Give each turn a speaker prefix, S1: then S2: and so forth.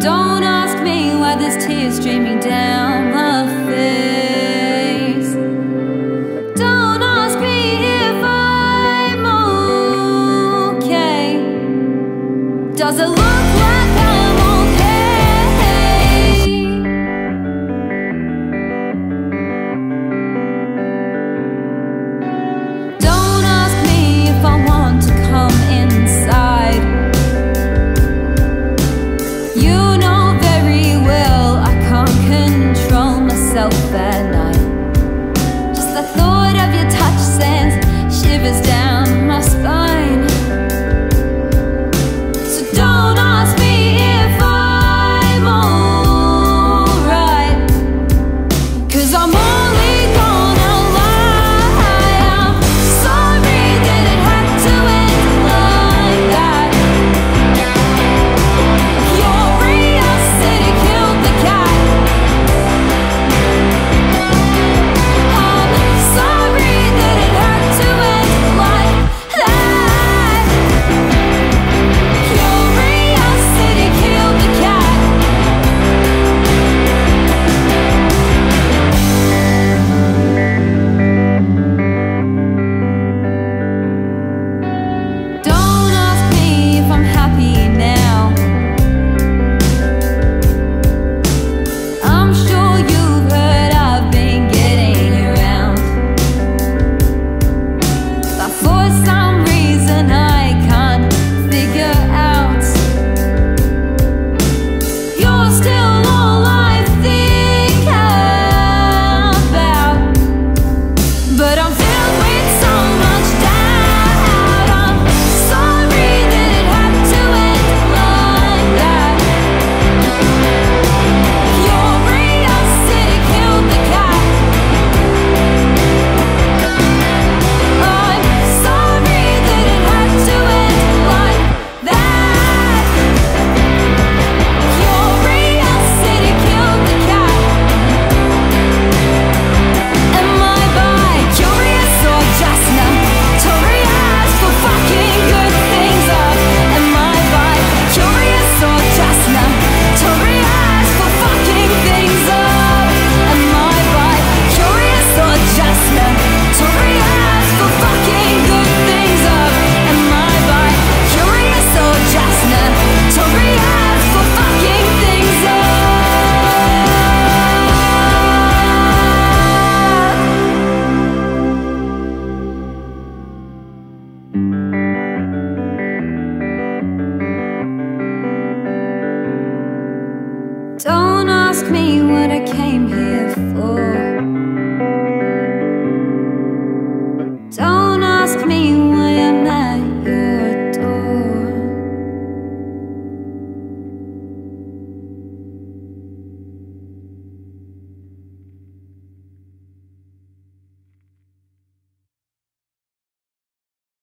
S1: Don't ask me why there's tears streaming down my face.